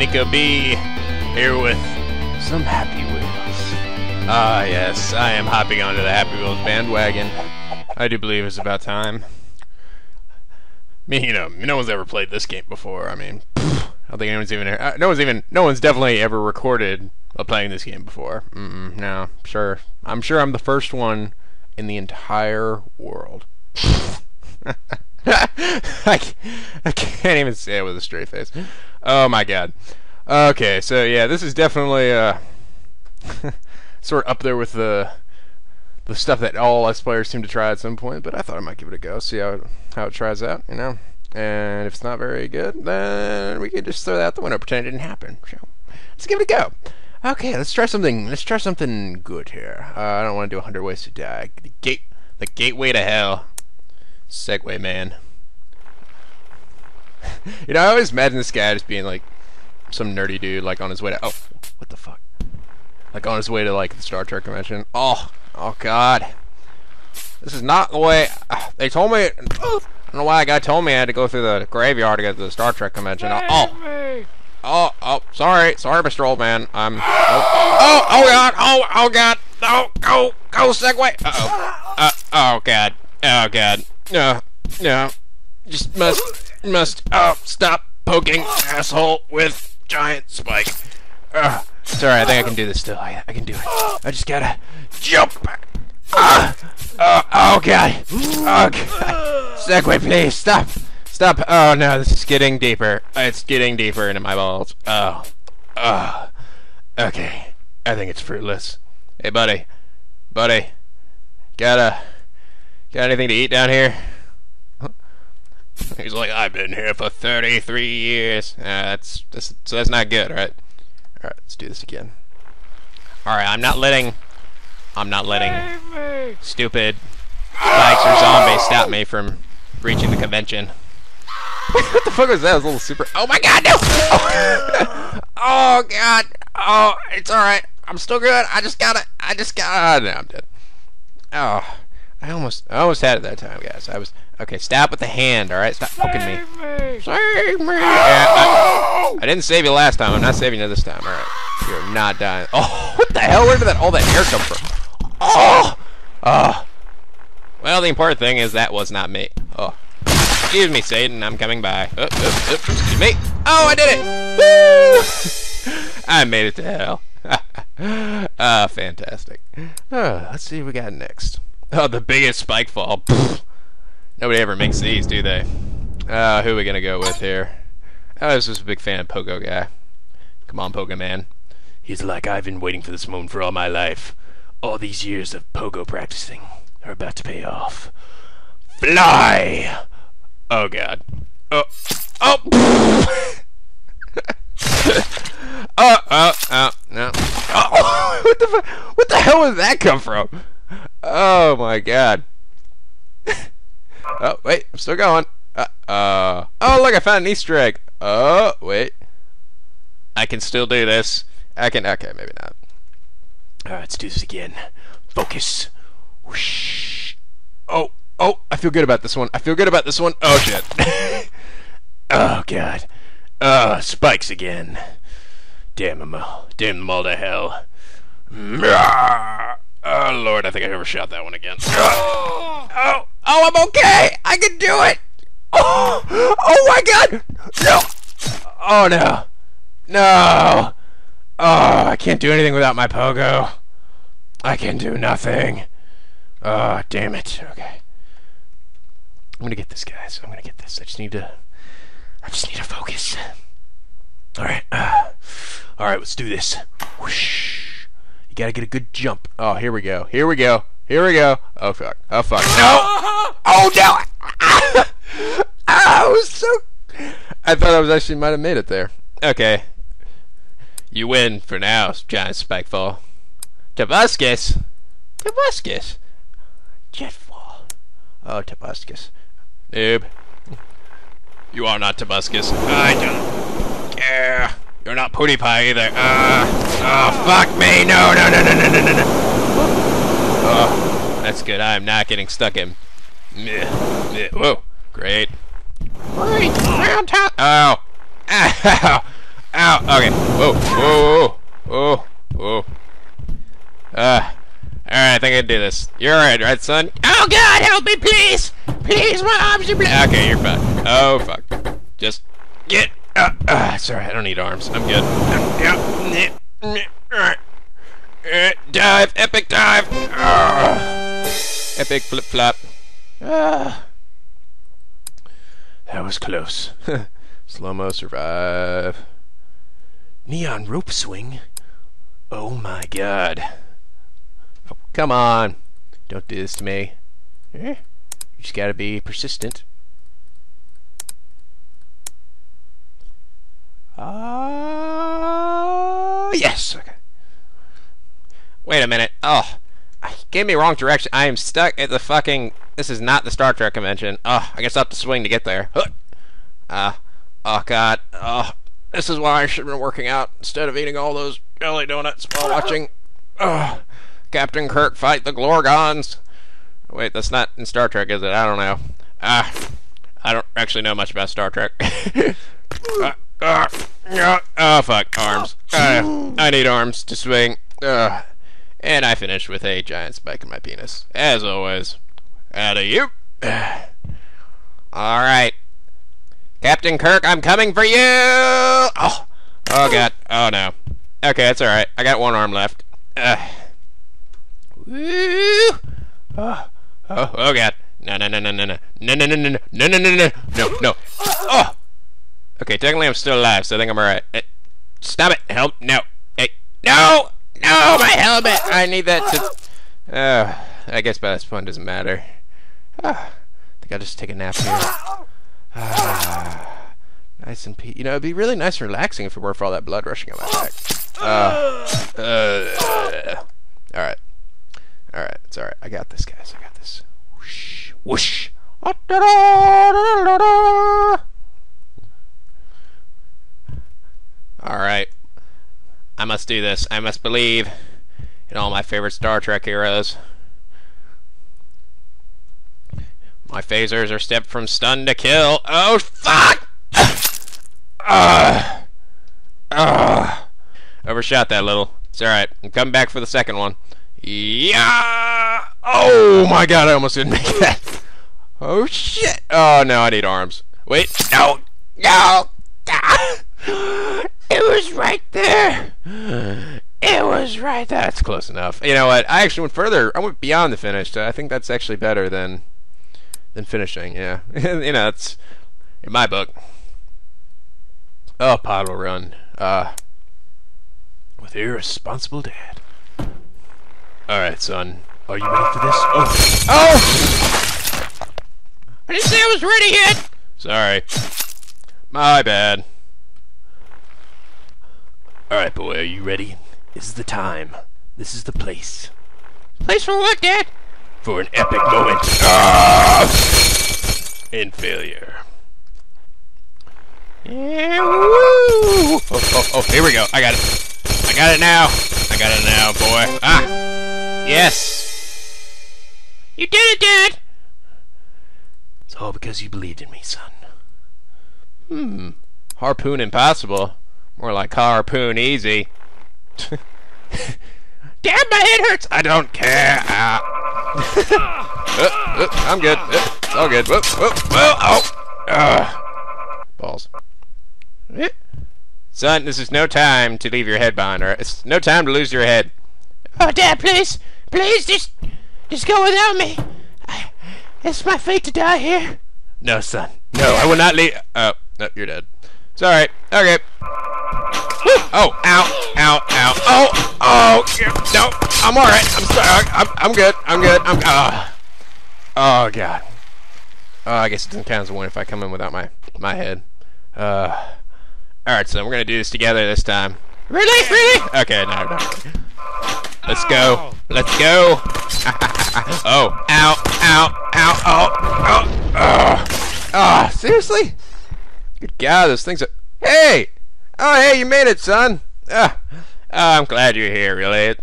Nico B, here with some Happy Wheels. Ah, yes, I am hopping onto the Happy Wheels bandwagon. I do believe it's about time. I mean, you know, no one's ever played this game before. I mean, I don't think anyone's even, uh, no one's even, no one's definitely ever recorded of playing this game before. Mm-mm, no, sure. I'm sure I'm the first one in the entire world. I, I can't even say it with a straight face. Oh my god. Okay, so yeah, this is definitely uh, sort of up there with the the stuff that all us players seem to try at some point. But I thought I might give it a go, see how it, how it tries out, you know. And if it's not very good, then we can just throw that out the window, pretend it didn't happen. So let's give it a go. Okay, let's try something. Let's try something good here. Uh, I don't want to do a 100 ways to die. The gate, the gateway to hell. Segway man. you know, I always imagine this guy just being like some nerdy dude, like on his way to. Oh, what the fuck? Like on his way to like the Star Trek convention. Oh, oh God. This is not the way. Uh, they told me. I don't know why a guy told me I had to go through the graveyard to get to the Star Trek convention. Oh. Oh, oh, sorry, sorry, Mr. Old Man. I'm. Oh, oh, oh God, oh, oh God, no, go, go, Segway. Uh oh, uh, oh God, oh God, no, no, just must, must, oh, stop poking asshole with giant spike. Uh, sorry, I think I can do this still. I, I can do it. I just gotta jump. Uh, oh, oh God, oh God, Segway, please stop. Stop! Oh no, this is getting deeper. It's getting deeper into my balls. Oh. Oh. Okay. I think it's fruitless. Hey, buddy. Buddy. Got a... Got anything to eat down here? He's like, I've been here for 33 years. Uh, that's, that's, so that's not good, right? Alright, let's do this again. Alright, I'm not letting... I'm not letting stupid spikes or zombies stop me from reaching the convention. what the fuck was that? It was a little super. Oh my god, no! Oh, oh god! Oh, it's alright. I'm still good. I just gotta. I just gotta. Oh, no, I'm dead. Oh, I almost. I almost had it that time, guys. I was. Okay, stop with the hand, alright? Stop poking me. Save me! Yeah, I, I, didn't save you last time. I'm not saving you this time, alright? You're not dying. Oh, what the hell? Where did that all that air come from? Oh! Oh. Well, the important thing is that was not me. Oh. Excuse me, Satan, I'm coming by. Oh, oh, oh, excuse me. Oh, I did it! Woo! I made it to hell. Ah, fantastic. Oh, let's see what we got next. Oh, the biggest spike fall. Nobody ever makes these, do they? Uh, who are we gonna go with here? This was a big fan of Pogo guy. Come on, Pogo man. He's like, I've been waiting for this moment for all my life. All these years of Pogo practicing are about to pay off. Fly! Oh god. Oh. Oh! oh, oh, oh, no. Oh, what the? What the hell did that come from? Oh my god. oh, wait, I'm still going. Uh, uh, oh, look, I found an Easter egg. Oh, wait. I can still do this. I can, okay, maybe not. Alright, let's do this again. Focus. Whoosh. Oh, Oh, I feel good about this one. I feel good about this one. Oh, shit. oh, God. Oh, spikes again. Damn them all. Damn them all to hell. Oh, Lord, I think I overshot that one again. Oh, oh, oh, I'm okay. I can do it. Oh, oh my God. No. Oh, no. No. Oh, I can't do anything without my pogo. I can do nothing. Oh, damn it. Okay. I'm gonna get this, guys. I'm gonna get this. I just need to. I just need to focus. All right. Uh, all right. Let's do this. Whoosh. Gotta get a good jump. Oh, here we go. Here we go. Here we go. Oh fuck. Oh fuck. No. Oh no. Ah, I was so. I thought I was actually might have made it there. Okay. You win for now, giant spikefall. Tobuscus. Tobuscus. Jetfall. Oh, Tobuscus. Noob. You are not Tobuscus. I don't care. You're not PewDiePie either. Uh, oh, fuck me. No, no, no, no, no, no, no. Oh, that's good. I am not getting stuck in. Whoa. Great. Great. Round town. Oh. Ow. Ow. Okay. Whoa, whoa, whoa, whoa, whoa. Uh, alright, I think I can do this. You're alright, right, son? Oh god, help me, please! Please, my arms are bleeding. Okay, you're fine. Oh, fuck. Just get. Uh, uh, sorry, I don't need arms. I'm good. Uh, dive! Epic dive! Epic flip flop. Uh, that was close. Slow mo survive. Neon rope swing. Oh my god. Oh, come on. Don't do this to me. Eh? You just gotta be persistent. Uh, yes. Okay. Wait a minute. Oh, I gave me wrong direction. I am stuck at the fucking. This is not the Star Trek convention. Oh, I guess I have to swing to get there. Uh, oh god. Oh, this is why I should have been working out instead of eating all those jelly donuts while watching. Oh, Captain Kirk fight the Glorgons. Wait, that's not in Star Trek, is it? I don't know. Ah, uh, I don't actually know much about Star Trek. uh, uh, oh fuck, arms. Uh, I need arms to swing. Uh, and I finish with a giant spike in my penis. As always. Out of you. Alright. Captain Kirk, I'm coming for you! Oh, oh god. Oh no. Okay, that's alright. I got one arm left. Uh. Woo! Oh, oh, oh god. No, no, no, no, no, no. No, no, no, no, no, no, no, no, no, no, no. Oh! Okay, technically I'm still alive, so I think I'm alright. Stop it! Help! No! Hey! No! No, my helmet! I need that to... Uh, I guess by this point doesn't matter. Uh, I think I'll just take a nap here. Uh, nice and pe- You know, it'd be really nice and relaxing if it weren't for all that blood rushing on my back. Uh, uh, alright. Alright, it's alright. I got this, guys. I got this. Whoosh. Whoosh. Alright. I must do this. I must believe in all my favorite Star Trek heroes. My phasers are stepped from stun to kill. Oh, fuck! uh, uh, overshot that little. It's alright. I'm coming back for the second one. Yeah! Oh my god, I almost didn't make that. Oh shit! Oh no, I need arms. Wait, no! No! It was right there. It was right. That's close enough. You know what? I actually went further. I went beyond the finish. I think that's actually better than than finishing. Yeah, you know, it's in my book. Oh, Puddle Run. Uh, with irresponsible dad. All right, son. Are you ready for this? Oh, oh! I didn't say I was ready yet. Sorry. My bad. Alright, boy, are you ready? This is the time. This is the place. Place for what, Dad? For an epic moment. Ah! In failure. Yeah, woo! Oh, oh, oh, here we go. I got it. I got it now. I got it now, boy. Ah! Yes! You did it, Dad! It's all because you believed in me, son. Hmm. Harpoon impossible. More like harpoon easy. Damn, my head hurts! I don't care! Ah. uh, uh, I'm good. Uh, it's all good. Whoa, whoa, whoa, oh! Uh. Balls. Son, this is no time to leave your head behind, or it's no time to lose your head. Oh, Dad, please! Please, just, just go without me! I, it's my fate to die here. No, son. No, I will not leave. Oh, no, you're dead. It's alright. Okay. Oh, ow, ow, ow. Oh, oh, no, I'm all right. I'm sorry. I'm, I'm good. I'm good. I'm. Uh, oh God. Oh, I guess it doesn't count as a win if I come in without my my head. Uh. All right, so we're gonna do this together this time. Really? Really? Okay, no, no. Let's go. Let's go. oh, ow, ow, ow, oh, oh, oh. Oh, seriously? Good God, those things are. Hey! Oh, hey, you made it, son. Ah, oh, I'm glad you're here, really.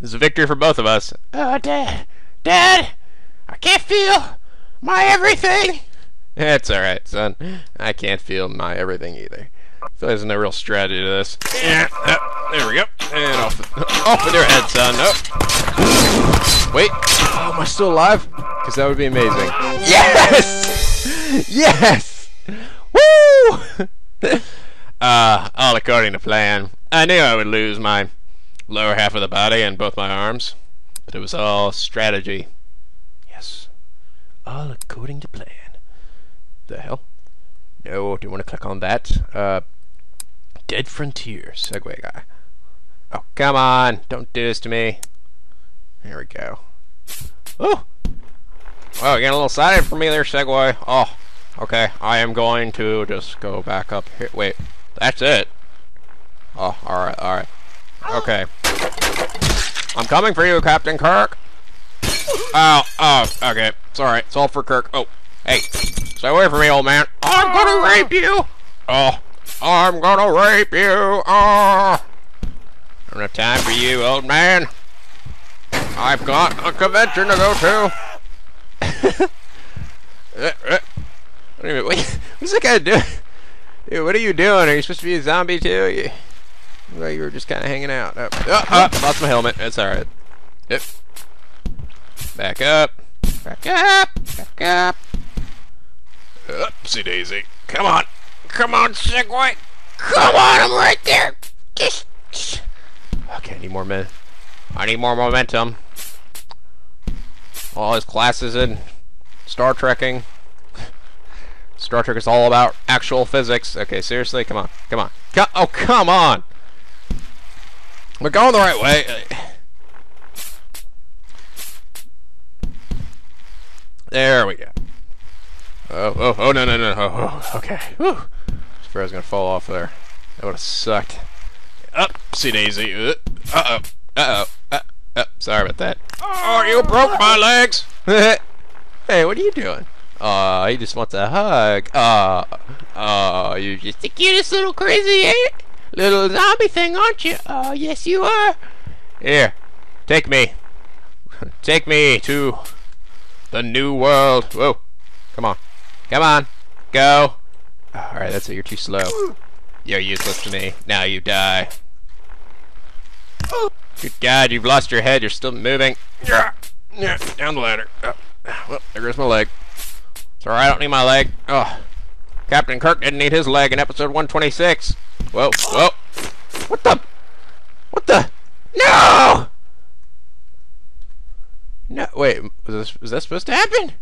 This is a victory for both of us. Oh, Dad. Dad! I can't feel my everything! That's alright, son. I can't feel my everything either. I feel like there's no real strategy to this. Yeah, uh, there we go. And off, off with your head, son. Oh. Wait. Oh, am I still alive? Because that would be amazing. Yes! Yes! Woo! uh, all according to plan. I knew I would lose my lower half of the body and both my arms, but it was all strategy. Yes. All according to plan. The hell? No, do you want to click on that? Uh, Dead Frontier, Segway guy. Oh, come on! Don't do this to me. There we go. Oh! Well, you a little excited for me there, Segway. Oh, okay. I am going to just go back up here. Wait, that's it. Oh, alright, alright. Okay. I'm coming for you, Captain Kirk. Oh, oh, okay. Alright. It's all for Kirk. Oh, hey. Stay away from me, old man. I'm gonna rape you! Oh, I'm gonna rape you! Oh! I don't have time for you, old man. I've got a convention to go to. A minute, wait, what's that guy doing? Dude, what are you doing? Are you supposed to be a zombie too? You, well, you were just kind of hanging out. Oh, oh, oh, lost my helmet. That's alright. Yep. Back up. Back up. Back up. Oopsie daisy. Come on. Come on, Segway. Come on, I'm right there. Just. Okay, I need more men. I need more momentum. All his classes in Star Trekking. Star Trek is all about actual physics. Okay, seriously, come on, come on. Co oh, come on. We're going the right way. There we go. Oh, oh, oh, no, no, no, oh, oh okay. Whew. I was gonna fall off there. That would've sucked. Up, oh, see Daisy. Uh, uh-oh, uh, uh, sorry about that. Oh, you broke my legs! hey, what are you doing? Oh, he just wants a hug. Oh, oh, you're just the cutest little crazy little zombie thing, aren't you? Oh, yes, you are. Here, take me. take me to the new world. Whoa, come on. Come on. Go. Alright, that's it. You're too slow. You're useless to me. Now you die. Good God, you've lost your head. You're still moving. Down the ladder. Oh. Well, there goes my leg. Sorry, I don't need my leg. Oh, Captain Kirk didn't need his leg in episode 126. Whoa, whoa. What the? What the? No! No, wait, was, this, was that supposed to happen?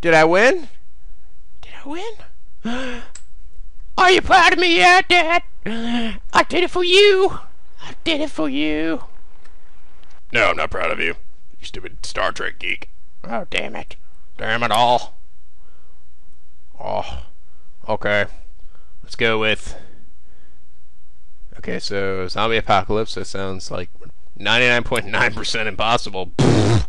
Did I win? Did I win? Are you proud of me yet, Dad? I did it for you. I did it for you. No, I'm not proud of you. You stupid Star Trek geek. Oh, damn it. Damn it all. Oh, okay. Let's go with... Okay, so zombie apocalypse, that sounds like 99.9% impossible.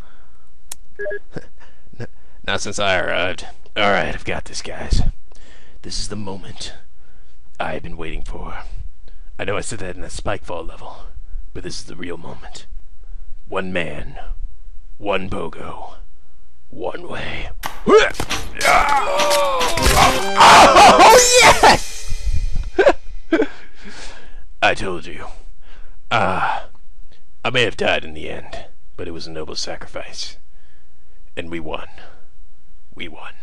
Not since I arrived. Alright, I've got this, guys. This is the moment I've been waiting for. I know I said that in a spikefall level, but this is the real moment. One man, one bogo, one way. Told you. Ah, uh, I may have died in the end, but it was a noble sacrifice. And we won. We won.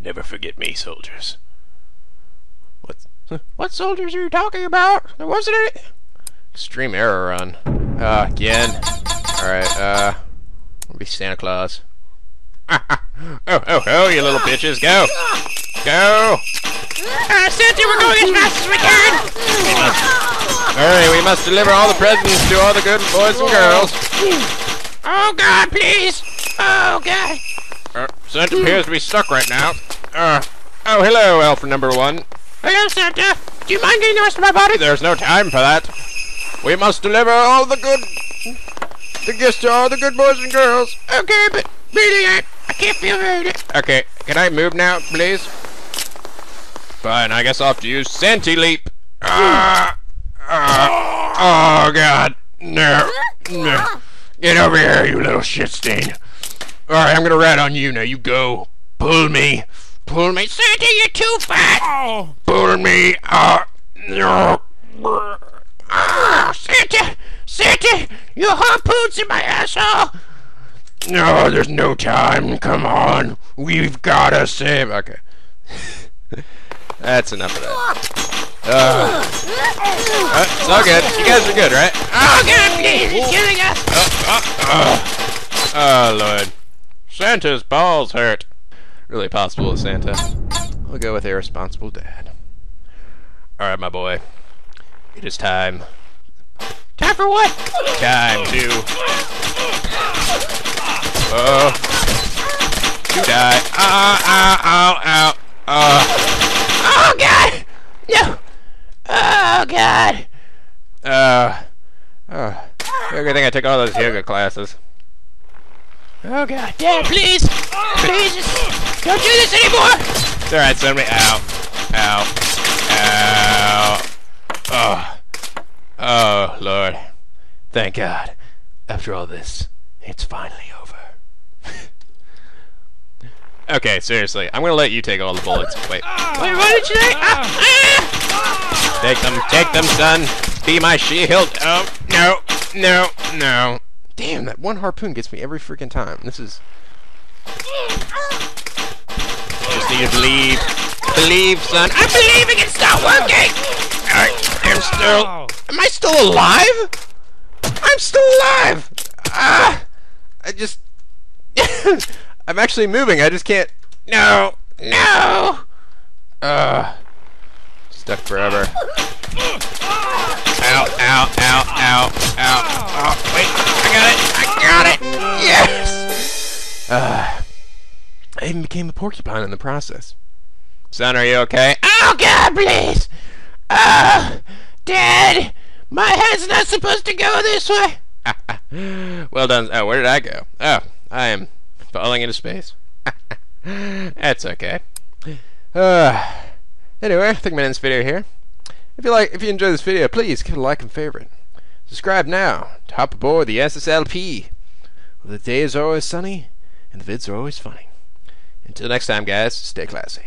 Never forget me, soldiers. What? What soldiers are you talking about? There wasn't any. Extreme error run. Uh, again. Alright, uh. I'll be Santa Claus. oh, oh, oh, you little bitches. Go! Go! Uh, Santa, we're going as fast as we can! Alright, we must deliver all the presents to all the good boys and girls. Oh, God, please! Oh, God! Uh, Santa appears to be stuck right now. Uh, oh, hello, elf number one. Hello, Santa. Do you mind getting the rest of my body? There's no time for that. We must deliver all the good... the gifts to all the good boys and girls. Okay, but really, I, I can't feel very. Okay, can I move now, please? Fine, I guess I'll have to use Santy Leap. Uh, uh, oh, God. No. no. Get over here, you little shit stain. Alright, I'm gonna rat on you now. You go. Pull me. Pull me. Santa, you're too fat. Oh. pulling me. Uh, no. Ah, Santa, Santa, your harpoon's in my asshole. No, there's no time. Come on, we've gotta save. Okay. That's enough of that. Uh, uh, it's all good. You guys are good, right? Oh God, he's killing us. Oh, Lord. Santa's balls hurt. Really possible with Santa. We'll go with irresponsible dad. Alright, my boy. It is time. Time for what? Time to. Oh. To die. Ah, ah, ow, ow. Ah. Oh God, no. Oh God. Uh. Oh. Good thing I took all those yoga classes. Oh God, Dad, please, please, don't do this anymore. It's alright, send me out. Ow. Ow. Oh. Oh, Lord. Thank God. After all this, it's finally over. Okay, seriously. I'm gonna let you take all the bullets. Wait. Wait, what did you say? Ah, ah. Take them, take them, son. Be my shield. Oh, no, no, no. Damn, that one harpoon gets me every freaking time. This is. Just need to believe. Believe, son. I'm believing it's not working. I am still. Am I still alive? I'm still alive. Ah, I just. I'm actually moving. I just can't. No, no. Uh, stuck forever. Ow, ow, ow, ow, ow. Oh, wait. I got it. I got it. Yes. Uh, I even became a porcupine in the process. Son, are you okay? Oh God, please. Oh, Dad, my head's not supposed to go this way. well done. Oh, where did I go? Oh, I am falling into space. That's okay. Uh, anyway, I think I'm gonna end this video here. If you like, if you enjoyed this video, please give it a like and favorite. Subscribe now hop aboard the SSLP. The days are always sunny and the vids are always funny. Until next time, guys, stay classy.